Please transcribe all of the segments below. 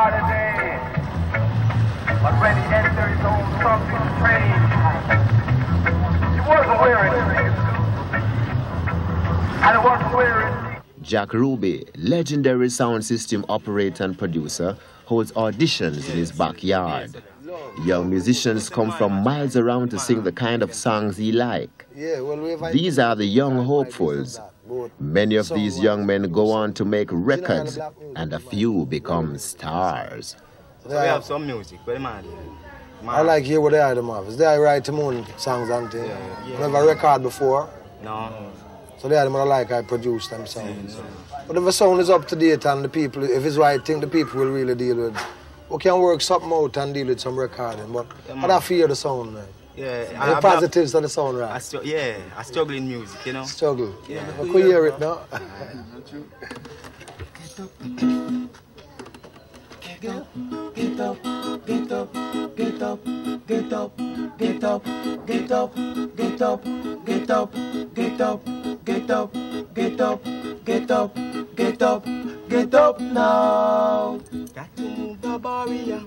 holiday. But when entered his own something strange, he wasn't wearing sneakers. And he wasn't wearing Jack Ruby, legendary sound system operator and producer, holds auditions in his backyard. Young musicians come from miles around to sing the kind of songs he like. These are the young hopefuls. Many of these young men go on to make records, and a few become stars. So we have some music, but man. I like hear what they are them have. They I write them own songs and things. Yeah, yeah. Never record before. No. So they are them I like I produce them songs. But if the sound is up to date and the people, if it's right thing, the people will really deal with. We can work something out and deal with some recording. But Yeah, I man. don't fear the sound, man. Yeah. The I- positives of the sound, I, right? stru- yeah, I struggle in music, you know. Struggle. Yeah. We could hear it now. Get up, get up, get up, get up, get up, get up, get up, get up, get up, get up, get up, get up, get up, get up, get up now. Got to move the barrier.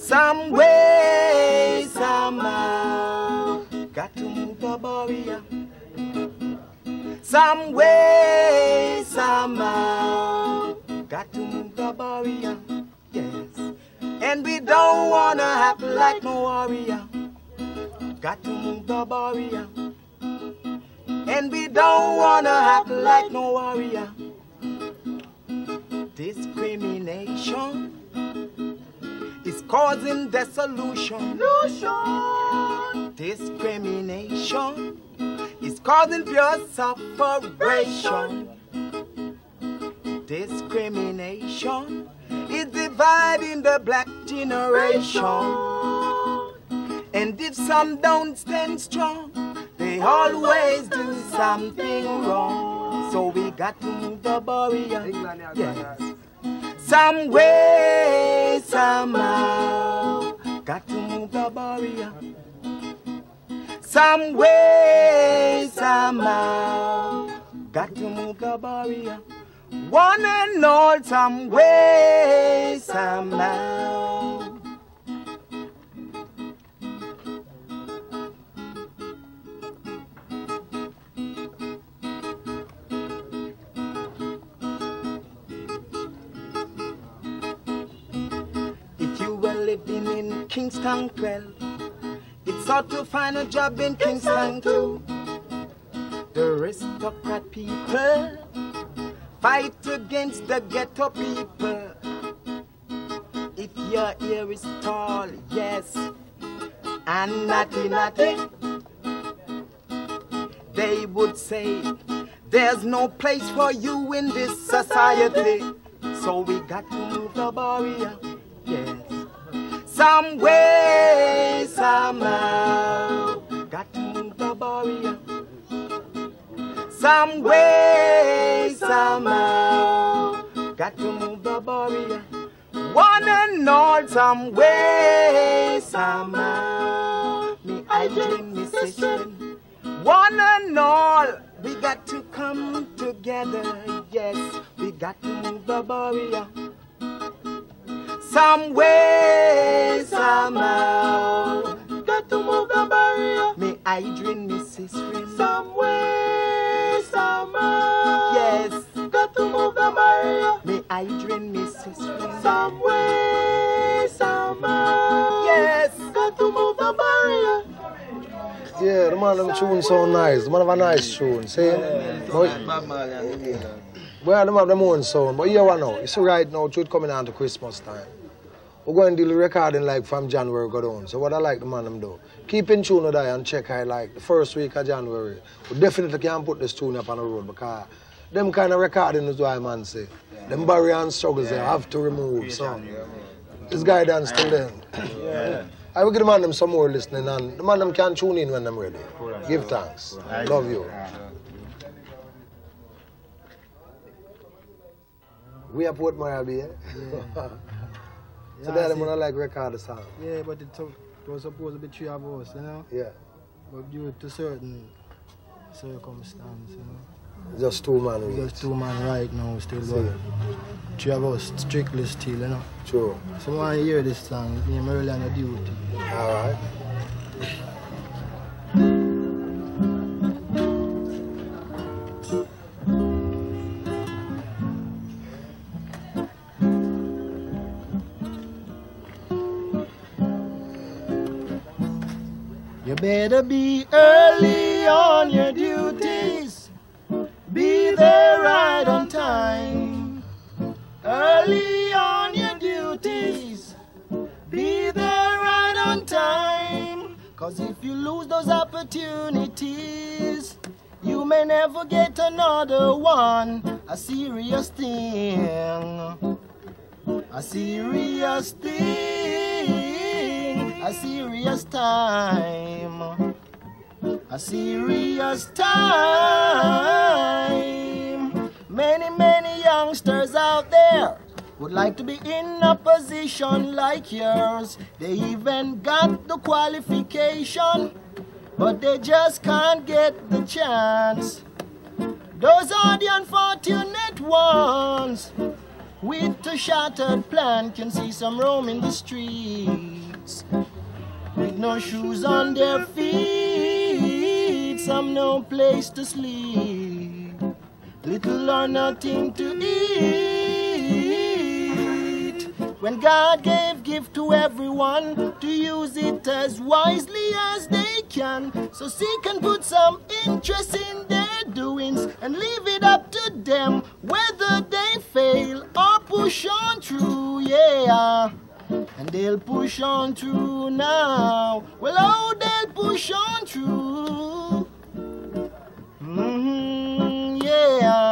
Some way, somehow. Got to move the barrier. Some way, somehow. Got to move the barrier. Yes. And we don't wanna act like no warrior. Got to move the barrier. And we don't wanna act like no warrior discrimination is causing dissolution. Discrimination is causing pure separation. Discrimination is dividing the black generation. And if some don't stand strong, they always do something wrong. So we got to move the barrier. Yes. Some way, somehow, got to move the barrier. Some way, somehow, got to move the barrier. One and all, some way, somehow. Kingston 12, it's hard to find a job in Kingston too. The aristocrat people fight against the ghetto people. If your ear is tall, yes, and naughty naughty, they would say there's no place for you in this society. So we got to move the barrier, yes. Some way, somehow, got to move the barrier. Some way, somehow, got to move the barrier. One and all, some way, somehow. Me, I dream, me sister. One and all, we got to come together. Yes, we got to move the barrier. Some way, somehow. Got to move the barrier. Me, I dream, me sister. Some way, somehow. Yes, got to move the barrier. Me, I dream, me sister. Some way, somehow. Yes, got to move the barrier. Yeah, the man them tune so nice. The man have a nice tune. See? But, well, them have them own sound. But here one now. You see right now, it coming on to Christmas time. We're going to do the recording like from January go down. So what I like the man them do. Keep in tune with that and check I like the first week of January. We definitely can't put this tune up on the road because them kind of recording is what I man say. Them barrier and struggles they have to remove. So this guidance till then. Yeah. I will give the man them some more listening and the man them can tune in when them ready. Give thanks. Love you. We are Port Moraby, eh? so Yeah, that I them see. gonna like record the song. Yeah, but it, took, it was supposed to be three of us, you know? Yeah. But due to certain circumstances, you know? Just two man Just two man right now still going. Three of us strictly still, you know. True. So when I hear this song, name early on the duty. Alright. Thing. A serious thing. A serious time. A serious time. Many, many youngsters out there would like to be in a position like yours. They even got the qualification, but they just can't get the chance. Those are the unfortunate ones. With a shattered plan, can see some roaming the streets. With no shoes on their feet, some no place to sleep. Little or nothing to eat. When God gave gift to everyone to use it as wisely as they can. So seek and put some interest in their doings and leave it up to them whether they fail or push on through, yeah. And they'll push on through now. Well, oh, they'll push on through. hmm yeah.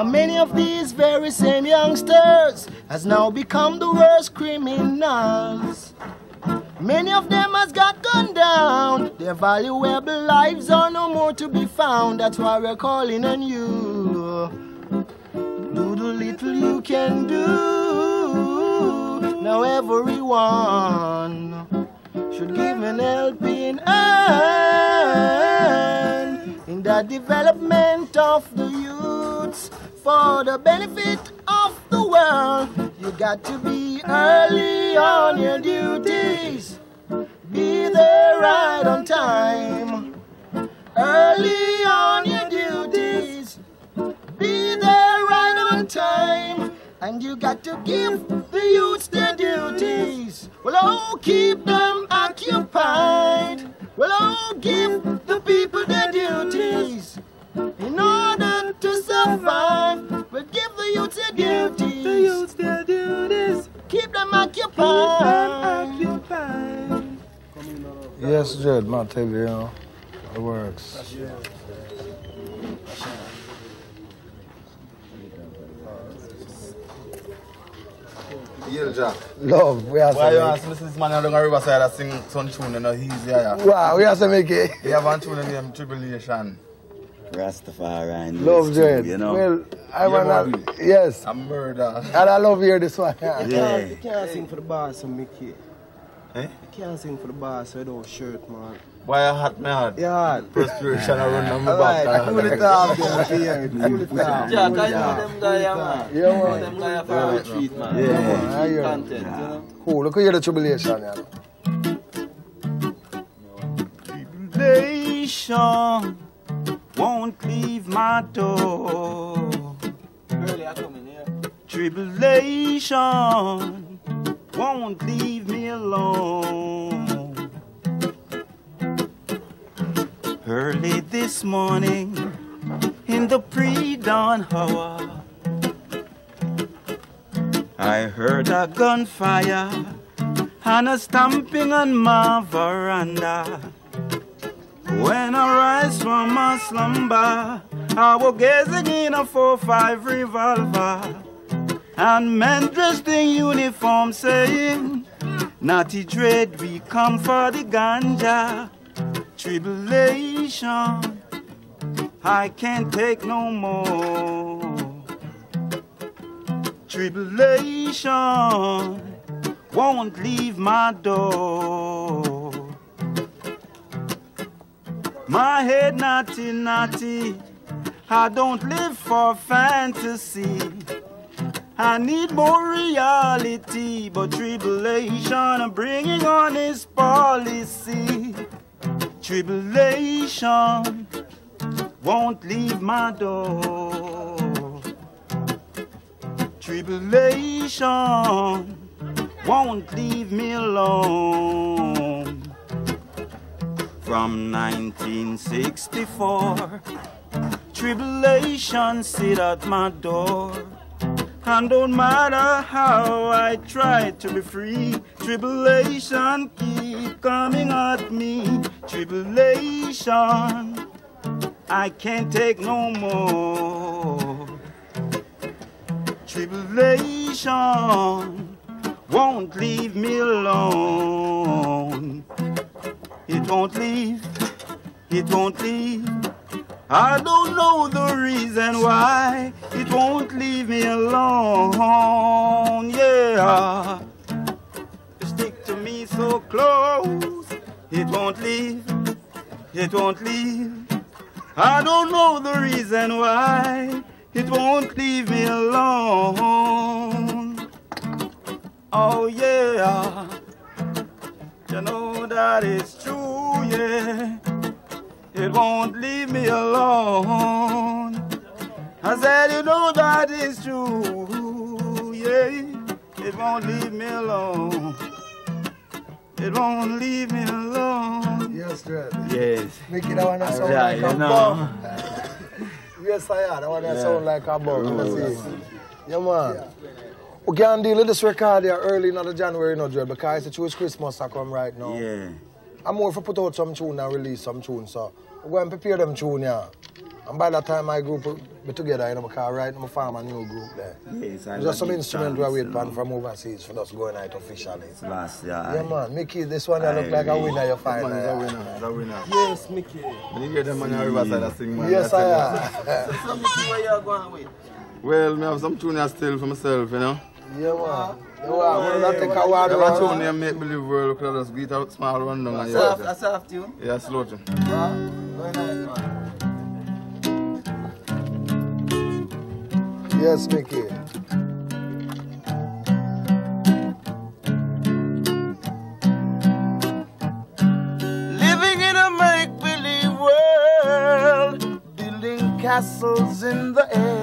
Now many of these very same youngsters has now become the worst criminals. Many of them has got gunned down. Their valuable lives are no more to be found. That's why we're calling on you. Do the little you can do. Now everyone should give an helping hand in the development of the for the benefit of the world. You got to be early on your duties. Be there right on time. Early on your duties. Be there right on time. And you got to give the youths their duties. Well, oh, keep them occupied. Well, oh, give the people their duties. In order to give the youths their duties. The youths their duties. Keep them occupied. Keep them occupied. Yes, Jed, man, tell you, you. It works. Yeah, Jack. Love, we have Why you ask me this man along the riverside that sing some tune and he's here? make Wow, we have to make it. He have one tune named Tribulation. Rastafari. Love, Jed. You know? Well, I Yeah, wanna, Bobby. yes. A murder. And I love hear this one. yeah. You can't sing for the boss, Mickey. Eh? You can't sing for the boss without shirt, man. Why you hot me hot? Yeah. Perspiration I run on my Alright, cool it off, there. Cool it off. Yeah, cool cause it you know off. them guy, yeah, man. Yeah, You know man. them guy for a retreat, man. Yeah. I hear it. Content, you know. Cool, look at hear the tribulation, yeah. Tribulation won't leave my door. Early I come in here. Tribulation won't leave me alone. Early this morning, in the pre dawn hour, I heard a gunfire and a stamping on my veranda. When I rise from my slumber, I was gazing in a 4-5 revolver and men dressed in uniform saying, Naughty dread, we come for the ganja. Tribulation, I can't take no more. Tribulation won't leave my door. My head naughty, naughty. I don't live for fantasy. I need more reality, but tribulation I'm bringing on his policy. Tribulation won't leave my door. Tribulation won't leave me alone. From 1964, tribulation sit at my door. And don't matter how I try to be free, tribulation keep coming at me. Tribulation, I can't take no more. Tribulation won't leave me alone. It won't leave, it won't leave. I don't know the reason why it won't leave me alone. Yeah, stick to me so close, it won't leave, it won't leave. I don't know the reason why it won't leave me alone. Oh yeah, you know that it's true, yeah it won't leave me alone. I said, you know that it's true, yeah, it won't leave me alone. It won't leave me alone. Yes, Dread. Yes. Mickey, that one that sound Yeah, like a know. bomb. yes, I am. That one that Yeah. sound like a bomb. You know, see? Yeah, man. We can deal with this record here early in the January, no, Dread, because it's choose Christmas to come right now. Yeah. I'm more for put out some tune and release some tune, so we're going to prepare them tune, yeah. And by that time, my group will be together, you know, because right now, I form a new group there. Yes, I There's just some instrument this we wait dance, for you know. from overseas for us going out officially. Last year. Yeah, man. Mickey, this one I look like a winner, you find. Man, it's a winner, it's a winner. Yes, Mickey. When you hear them on the riverside, I sing, man. Yes, I I tell am. So, Mickey, where you going with? you. Well, me have some tune here still for myself, you know. Yeah, man. Uh-huh. You want to take a word I have a tune around? here, Make Believe World, we could just get a small rundown and you Soft, hear a it. soft tune. Yeah, slow tune. Wow, very nice, man. Yes, Mickey. Living in a make believe world, building castles in the air.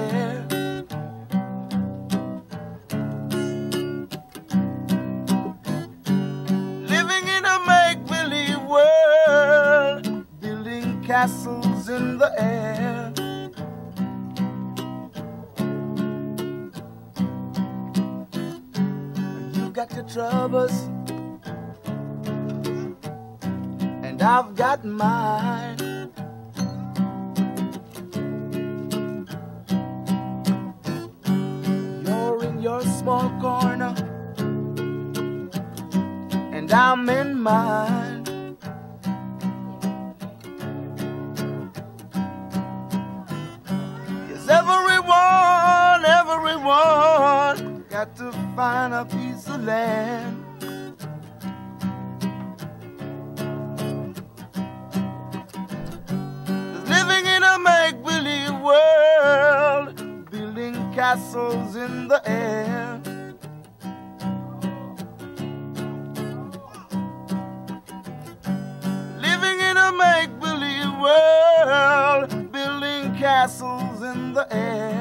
Castles in the air. You've got your troubles and I've got mine. You're in your small corner, and I'm in mine. A piece of land. living in a make believe world, building castles in the air. Living in a make believe world, building castles in the air.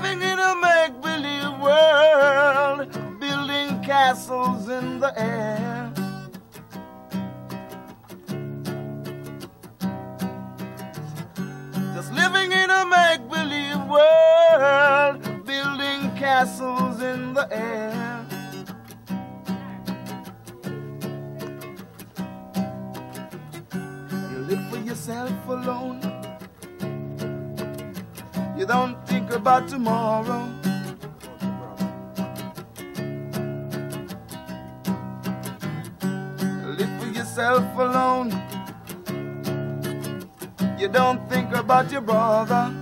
Living in a make-believe world, building castles in the air. Just living in a make-believe world, building castles in the air. You live for yourself alone. You don't think about tomorrow. Live for yourself alone. You don't think about your brother.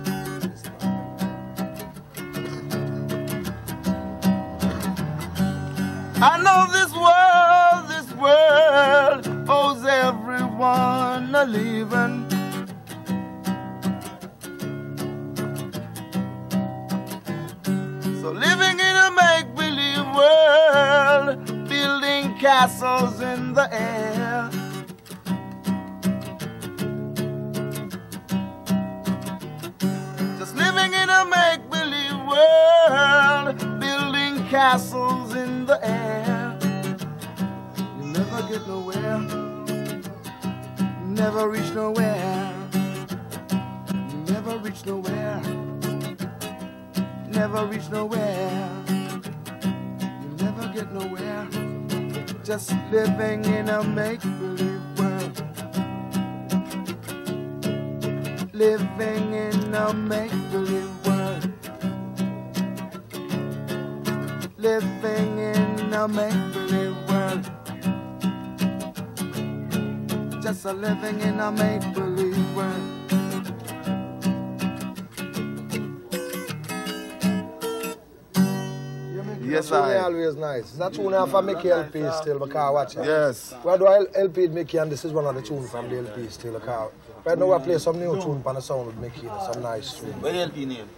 I know this world, this world owes everyone a living. Castles in the air. Just living in a make-believe world, building castles in the air. You never get nowhere, never reach nowhere. You never reach nowhere, never reach nowhere. You never get nowhere, just living in a make-believe world. Living in a make-believe world. Living in a make-believe world. Just a living in a make-believe world. Yes, That's really I. always nice. That tune off of Mickey LP still, because watch it. Yes. Well, do I LP with Mickey, and this is one of the tunes from the LP still, because right now we play some new tune on the sound with Mickey, and some nice tune. Where the LP name?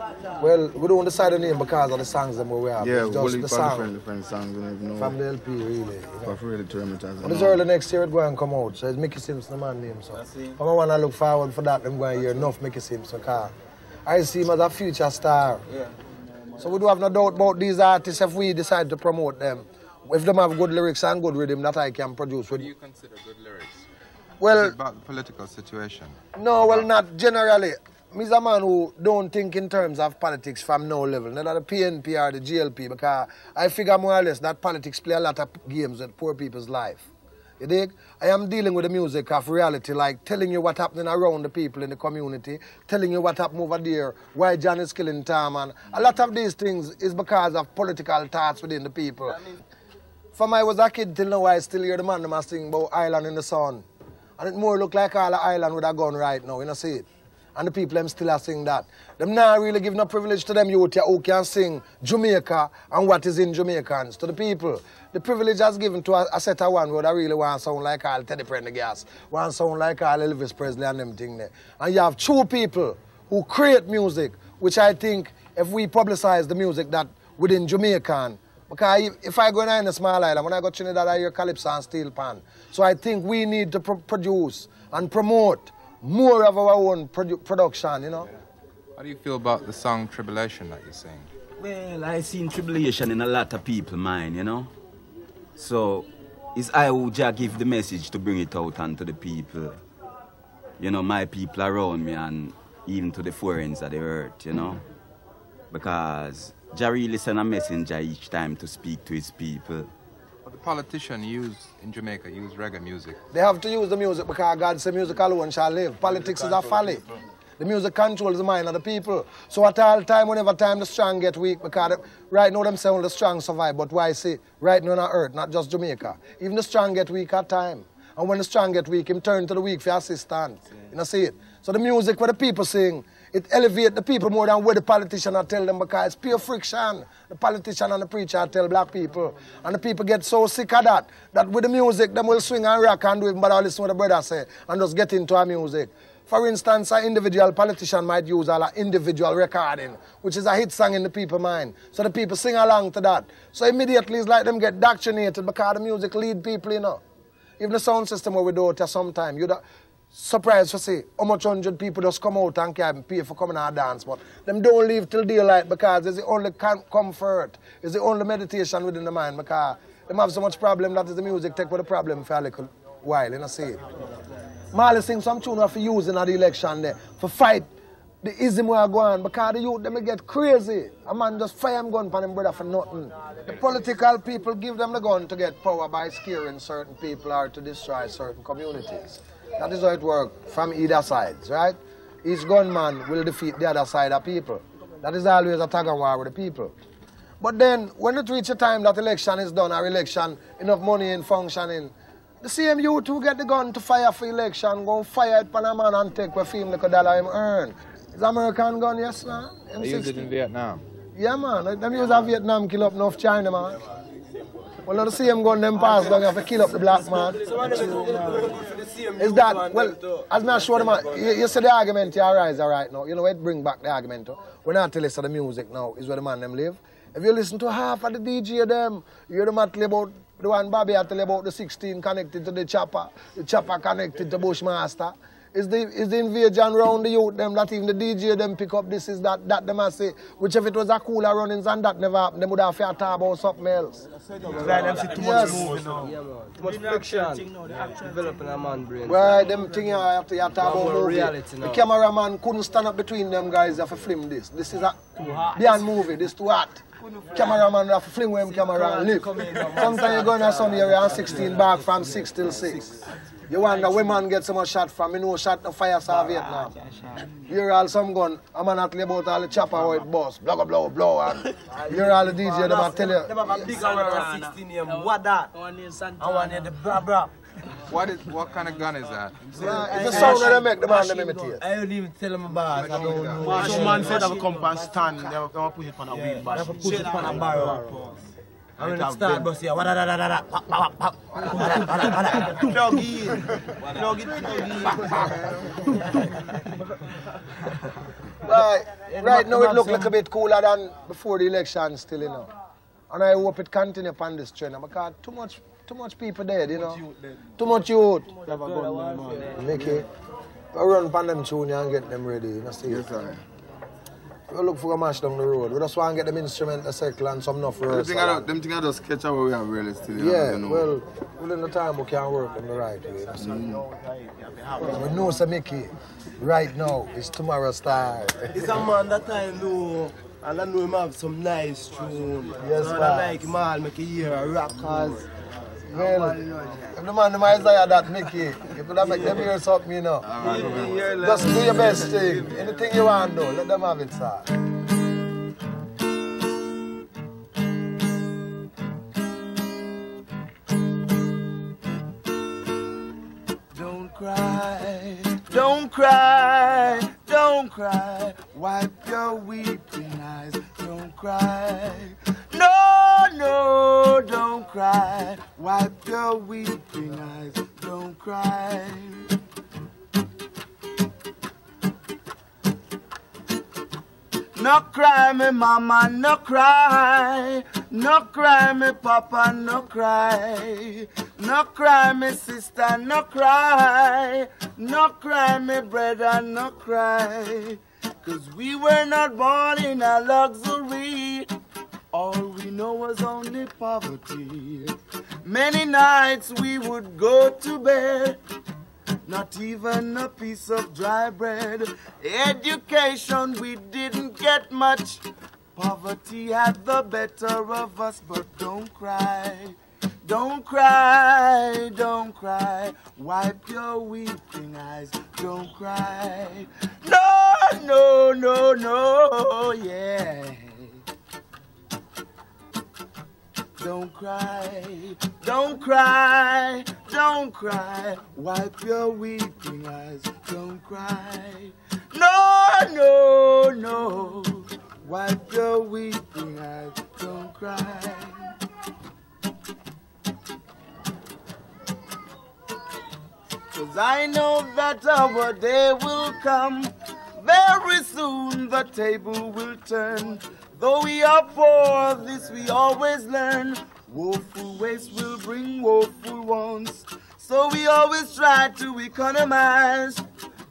Well, we don't decide the name because of the songs that we have. Yeah, it's Wally just the song different, different songs, you don't from know. the LP, really. You know. For really to remember it as But it's early next year it going to come out, so it's Mickey Simpson, the man name. So I see. I want to look forward for that. I'm going to hear enough Mickey Simpson, because I see him as a future star. Yeah. So we do have no doubt about these artists if we decide to promote them. If them have good lyrics and good rhythm that I can produce. What do you consider good lyrics? well, about the political situation? no, well, not generally. Me's a man who don't think in terms of politics from no level, neither the PNP or the JLP, because I figure more or less that politics play a lot of games with poor people's life. You dig? I am dealing with the music of reality, like telling you what happening around the people in the community, telling you what happened over there, why John is killing Tom, and a lot of these things is because of political thoughts within the people. From I was a kid till now, I still hear the man a sing about island in the sun. And it more look like all the island with a gun right now, you know see it? And the people them still are sing that. Them now really give no privilege to them youth who can sing Jamaica and what is in Jamaicans to the people. The privilege has given to a, a set of one who that really want sound like all Teddy Pendergrass, want sound like all Elvis Presley and them thing there. And you have two people who create music, which I think if we publicize the music that within Jamaican, because if- I go in a small island, when I go to Trinidad, I hear Calypso and Steel Pan. So I think we need to pro- produce and promote more of our own produ- production, you know. How do you feel about the song Tribulation that you sing? Well, I seen tribulation in a lot of people mind, you know. So it's I who just give the message to bring it out and to the people. You know, my people around me and even to the foreigners of the earth, you know. Because Jah really send a messenger each time to speak to his people. But the politician use in Jamaica use reggae music. They have to use the music because God said music alone shall live. Politics is a folly. The music controls the mind of the people. So at all time, whenever time the strong get weak, because right now them say only the strong survive, but why see? Right now on earth, not just Jamaica. Even the strong get weak at time. And when the strong get weak, him turn to the weak for assistance. You know, see it? So the music where the people sing, it elevate the people more than what the politician are tell them because it's pure friction. The politician and the preacher tell black people. And the people get so sick of that, that with the music, them will swing and rock and do it, but I'll listen what the brother say and just get into our music. For instance, an individual politician might use all an individual recording, which is a hit song in the people mind. So the people sing along to that. So immediately it's like them get indoctrinated because the music lead people, you know. Even the sound system where we do it at some time, you, surprised to see how much hundred people just come out and can pay for coming and dance, but them don't leave till daylight because it's the only comfort, it's the only meditation within the mind because them have so much problem that is the music take with the problem for a little while, you know see. Marley sing some tune for using at the election there for fight the ism where I go on because the youth them get crazy. A man just fire him gun on him brother for nothing. The political people give them the gun to get power by scaring certain people or to destroy certain communities. That is how it works from either sides, right? Each gunman will defeat the other side of people. That is always a tug and war with the people. But then when it reaches a time that election is done, or election, enough money in functioning, the same youth who get the gun to fire for election, go fire it pan a man and take what him like a dollar him earn. It's American gun, yes, man. They used it in Vietnam. Yeah, man. Them use a Vietnam kill up enough China, man. Well, not the same gun them pass down, you have to kill up the black man. Is that, well, as me show them, man, you, you see the argument you arise right now. You know, it bring back the argument. When I tell you so the music now is where the man them live. If you listen to half of the DJ of them, you hear them tell about the one Bobby I tell about the 16 connected to the chopper, the chopper connected to Bushmaster. Is the is the invasion round the youth them that even the DJ them pick up this is that that them I say which if it was a cooler runnings and that never happened, them would have to talk about something else. Right, them see too Yes. much moving now. Too much friction. Developing a man brain. Right, them thing you have to you have to talk about movie. reality The now. cameraman couldn't stand up between them guys you have to film this. This is a beyond movie, this too hot. Cameraman have to film with him camera and live. Sometimes you go in a sun area and 16 back from 6 till 6. You wonder where man get so much shot from. You know shot the fire saw Vietnam. Here all some gun, a man at about all the chopper how it bust, blow blow blow and here all the DJ them a tell you. Them have a big around 16 name. What that? I want to the bra bra. What is what kind of gun is that? Yeah, It's a sound that I make the man them imitate. I don't even tell them about it. I don't know. Some man said have a compass stand, they have to put it on a wheel They bash. put it on a barrel. I mean, it start, but yeah, wada da da da da, pop pop pop, wada wada wada. Plug in. Plug it, plug in. Right, right now it look like a bit cooler than before the election still, you know. And I hope it continue upon this trend because too much too much people dead, you know. Too much youth. Make it. I run upon them tune and get them ready, you know. See? Yes, sir. We look for a match down the road. We just want to get them instrument a circle and some enough Them rehearsal. thing I don't- them thing I just catch up where we have really still. Yeah, you know. well, within the time we can work them the right way. You mm. know, so. We know, Sir Mickey, right now is tomorrow's star. It's a man that I know, and I know him have some nice tune. Yes, so. I like him all, make you hear a rockers. Well, if the man them Isaiah that Mickey, if you have make them hear something, you know. Just do your best thing. Anything you want do, let them have it, sir. Don't cry, don't cry, don't cry. Wipe your weeping eyes. Don't cry. No, no, don't cry. Wipe your weeping eyes. Don't cry. No cry, me mama, no cry. No cry, me papa, no cry. No cry, me sister, no cry. No cry, me brother, no cry. Cause we were not born in a luxury. All know was only poverty. Many nights we would go to bed not even a piece of dry bread. Education, we didn't get much. Poverty had the better of us, but don't cry. Don't cry, don't cry. Wipe your weeping eyes. Don't cry. No, no, no, no, yeah. Don't cry, don't cry, don't cry. Wipe your weeping eyes. Don't cry. No, no, no. Wipe your weeping eyes. Don't cry. Cause I know that our day will come. Very soon the table will turn. Though we are poor, this we always learn. Woeful waste will bring woeful wants. So we always try to economize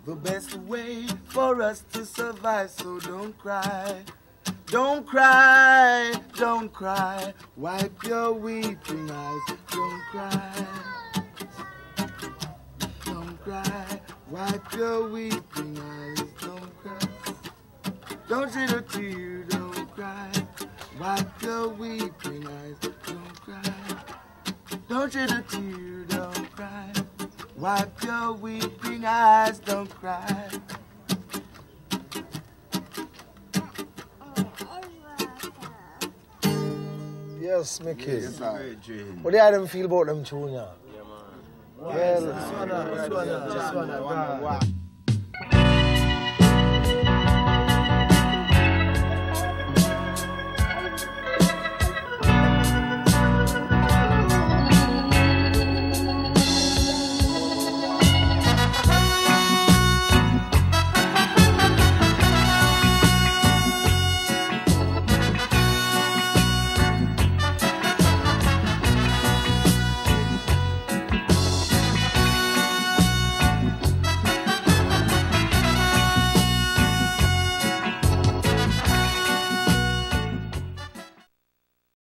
the best way for us to survive. So don't cry, don't cry, don't cry. Wipe your weeping eyes. Don't cry, don't cry. Wipe your weeping eyes. Don't cry. Don't shed a tear. Don't cry. Wipe your weeping eyes. Don't cry. Don't shed a tear. Don't cry. Wipe your weeping eyes. Don't cry. Yes, Mickey. Yes, sir. What do you them feel about them tune, yeah? Well, This one, uh,